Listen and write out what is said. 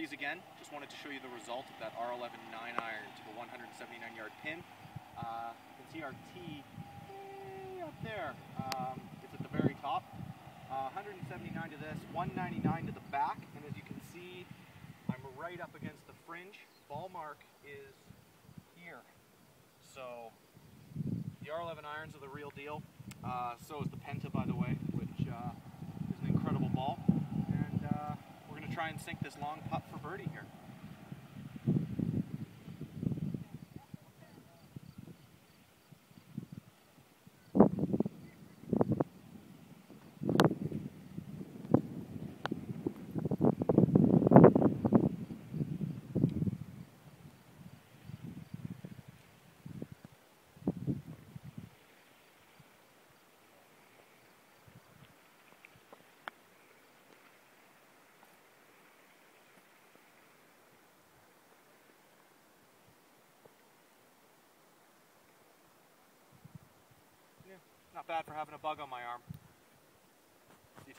breeze again. Just wanted to show you the result of that R11 9 iron to the 179 yard pin. Uh, you can see our tee up there. Um, it's at the very top. Uh, 179 to this, 199 to the back, and as you can see, I'm right up against the fringe. Ball mark is here. So the R11 irons are the real deal. Uh, so is the Penta, by the way, which uh, is an incredible ball. And uh, we're going to try and sink this long putt for birdie here. Not bad for having a bug on my arm.